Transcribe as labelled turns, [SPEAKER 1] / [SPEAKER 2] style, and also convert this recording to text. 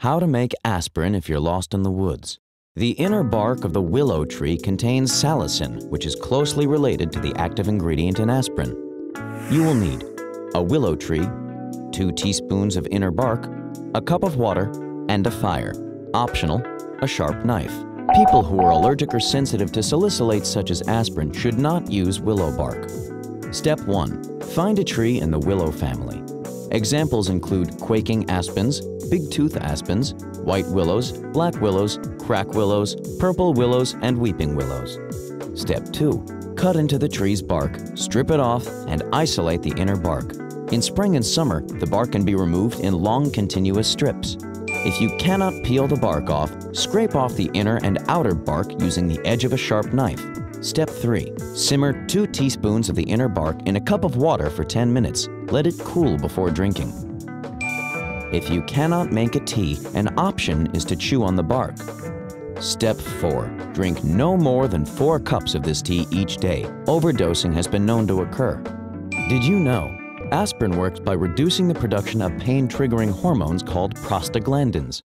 [SPEAKER 1] How to make aspirin if you're lost in the woods. The inner bark of the willow tree contains salicin, which is closely related to the active ingredient in aspirin. You will need a willow tree, two teaspoons of inner bark, a cup of water, and a fire. Optional, a sharp knife. People who are allergic or sensitive to salicylates such as aspirin should not use willow bark. Step 1. Find a tree in the willow family. Examples include quaking aspens, big tooth aspens, white willows, black willows, crack willows, purple willows, and weeping willows. Step 2. Cut into the tree's bark, strip it off, and isolate the inner bark. In spring and summer, the bark can be removed in long continuous strips. If you cannot peel the bark off, scrape off the inner and outer bark using the edge of a sharp knife. Step 3. Simmer 2 teaspoons of the inner bark in a cup of water for 10 minutes. Let it cool before drinking. If you cannot make a tea, an option is to chew on the bark. Step 4. Drink no more than 4 cups of this tea each day. Overdosing has been known to occur. Did you know? Aspirin works by reducing the production of pain-triggering hormones called prostaglandins.